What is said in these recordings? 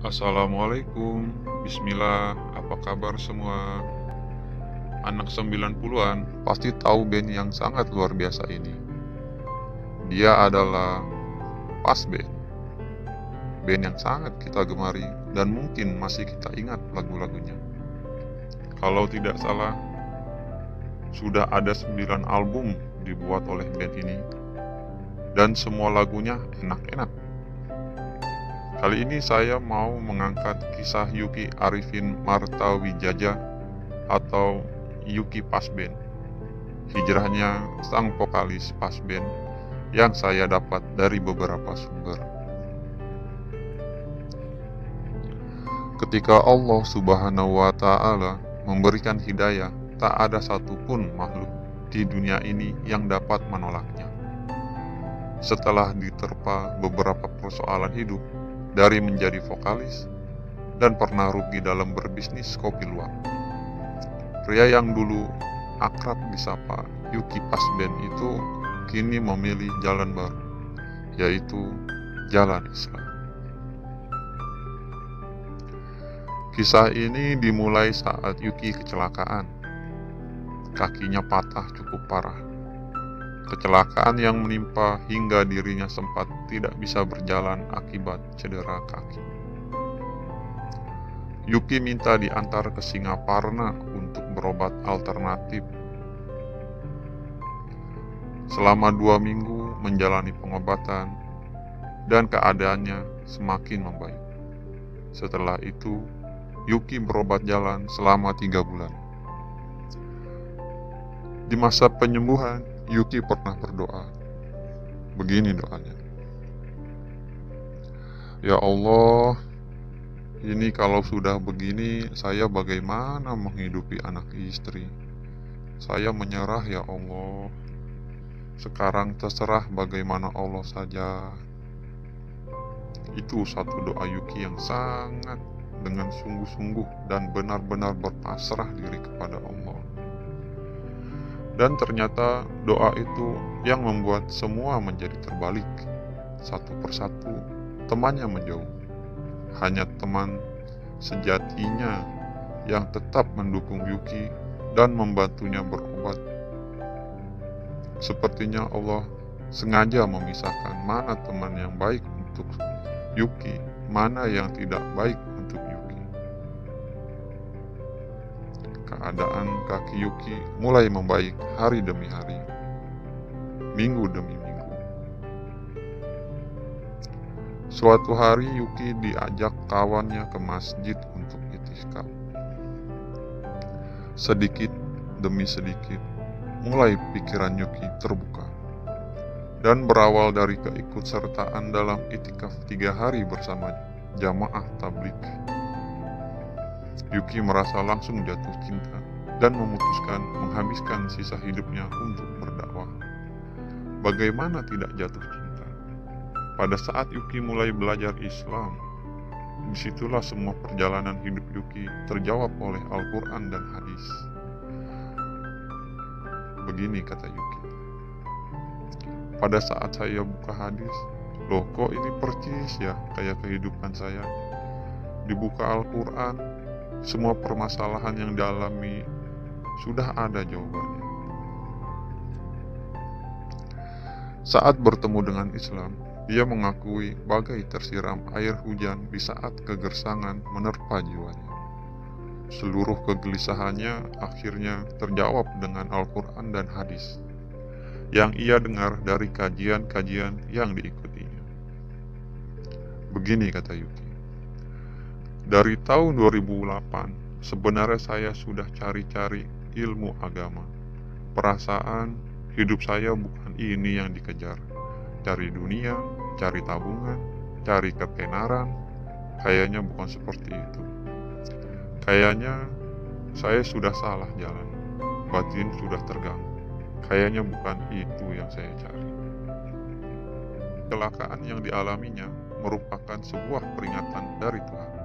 Assalamualaikum. Bismillah. Apa kabar semua? Anak 90-an Pasti tahu band yang sangat luar biasa ini. Dia adalah Pas Band. Band yang sangat kita gemari Dan mungkin masih kita ingat lagu-lagunya. Kalau tidak salah Sudah ada 9 album dibuat oleh band ini. Dan semua lagunya enak-enak Kali ini saya mau mengangkat kisah Yuki Arifin Marta Wijaja atau Yuki Pasben. Hijrahnya sang vokalis Pasben yang saya dapat dari beberapa sumber. Ketika Allah Subhanahu wa taala memberikan hidayah, tak ada satupun makhluk di dunia ini yang dapat menolaknya. Setelah diterpa beberapa persoalan hidup, dari menjadi vokalis dan pernah rugi dalam berbisnis kopi luwak. Pria yang dulu akrab disapa Yuki Pasben itu kini memilih jalan baru, yaitu jalan Islam. Kisah ini dimulai saat Yuki kecelakaan. Kakinya patah cukup parah Kecelakaan yang menimpa hingga dirinya sempat tidak bisa berjalan akibat cedera kaki. Yuki minta diantar ke Singaparna untuk berobat alternatif. Selama dua minggu menjalani pengobatan dan keadaannya semakin membaik. Setelah itu, Yuki berobat jalan selama tiga bulan. Di masa penyembuhan, Yuki pernah berdoa. Begini doanya. Ya Allah, ini kalau sudah begini, saya bagaimana menghidupi anak istri? Saya menyerah ya Allah. Sekarang terserah bagaimana Allah saja. Itu satu doa Yuki yang sangat dengan sungguh-sungguh dan benar-benar berpasrah diri kepada Allah. Dan ternyata doa itu yang membuat semua menjadi terbalik. Satu persatu, temannya menjauh. Hanya teman sejatinya yang tetap mendukung Yuki dan membantunya berobat. Sepertinya Allah sengaja memisahkan mana teman yang baik untuk Yuki, mana yang tidak baik keadaan kaki Yuki mulai membaik hari demi hari, minggu demi minggu. Suatu hari Yuki diajak kawannya ke masjid untuk itikaf. Sedikit demi sedikit, mulai pikiran Yuki terbuka. Dan berawal dari keikutsertaan dalam itikaf tiga hari bersama jamaah tablik Yuki merasa langsung jatuh cinta dan memutuskan menghabiskan sisa hidupnya untuk berdakwah. Bagaimana tidak jatuh cinta? Pada saat Yuki mulai belajar Islam, di situlah semua perjalanan hidup Yuki terjawab oleh Al-Quran dan hadis. Begini kata Yuki. Pada saat saya buka hadis, loh kok ini percis ya kayak kehidupan saya. Dibuka Al-Quran, semua permasalahan yang dialami sudah ada jawabannya. Saat bertemu dengan Islam, dia mengakui bagai tersiram air hujan di saat kegersangan menerpa jiwanya. Seluruh kegelisahannya akhirnya terjawab dengan Al-Quran dan hadis yang ia dengar dari kajian-kajian yang diikutinya. Begini kata Yuki. Dari tahun 2008, sebenarnya saya sudah cari-cari ilmu agama. Perasaan hidup saya bukan ini yang dikejar. Cari dunia, cari tabungan, cari ketenaran, kayaknya bukan seperti itu. Kayaknya saya sudah salah jalan, batin sudah terganggu. Kayaknya bukan itu yang saya cari. Kecelakaan yang dialaminya merupakan sebuah peringatan dari Tuhan.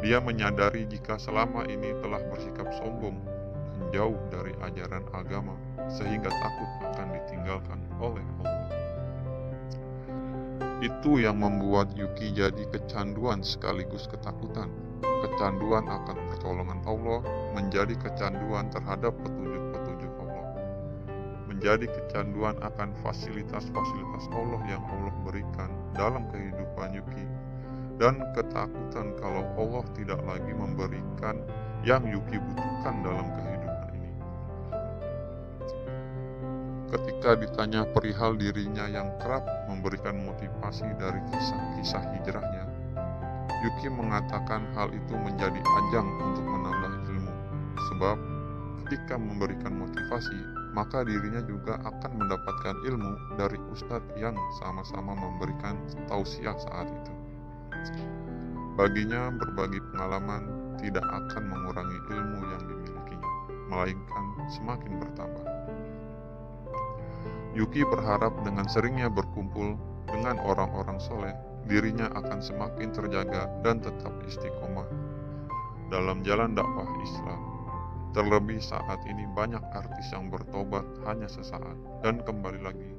Dia menyadari jika selama ini telah bersikap sombong dan jauh dari ajaran agama sehingga takut akan ditinggalkan oleh Allah. Itu yang membuat Yuki jadi kecanduan sekaligus ketakutan. Kecanduan akan pertolongan Allah menjadi kecanduan terhadap petunjuk-petunjuk Allah. Menjadi kecanduan akan fasilitas-fasilitas Allah yang Allah berikan dalam kehidupan Yuki dan ketakutan kalau Allah tidak lagi memberikan yang Yuki butuhkan dalam kehidupan ini. Ketika ditanya perihal dirinya yang kerap memberikan motivasi dari kisah-kisah hijrahnya, Yuki mengatakan hal itu menjadi ajang untuk menambah ilmu, sebab ketika memberikan motivasi, maka dirinya juga akan mendapatkan ilmu dari ustadz yang sama-sama memberikan tausiah saat itu. Baginya berbagi pengalaman tidak akan mengurangi ilmu yang dimilikinya, melainkan semakin bertambah. Yuki berharap dengan seringnya berkumpul dengan orang-orang soleh, dirinya akan semakin terjaga dan tetap istiqomah dalam jalan dakwah Islam. Terlebih saat ini banyak artis yang bertobat hanya sesaat dan kembali lagi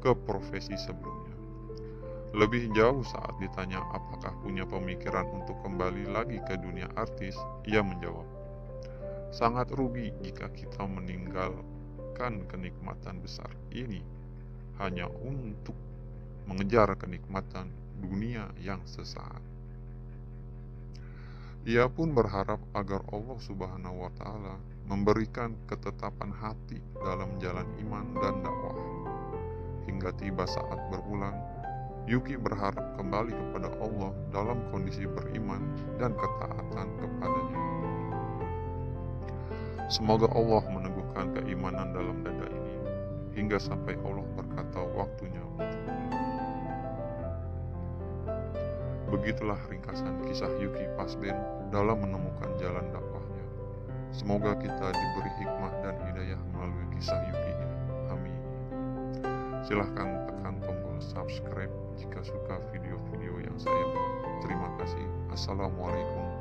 ke profesi sebelumnya. Lebih jauh saat ditanya apakah punya pemikiran untuk kembali lagi ke dunia artis, ia menjawab, Sangat rugi jika kita meninggalkan kenikmatan besar ini hanya untuk mengejar kenikmatan dunia yang sesaat. Ia pun berharap agar Allah Subhanahu wa Ta'ala memberikan ketetapan hati dalam jalan iman dan dakwah hingga tiba saat berulang Yuki berharap kembali kepada Allah dalam kondisi beriman dan ketaatan kepadanya. Semoga Allah meneguhkan keimanan dalam dada ini hingga sampai Allah berkata waktunya untuk Begitulah ringkasan kisah Yuki Pasben dalam menemukan jalan dakwahnya. Semoga kita diberi hikmah dan hidayah melalui kisah Yuki ini. Silahkan tekan tombol subscribe jika suka video-video yang saya buat. Terima kasih. Assalamualaikum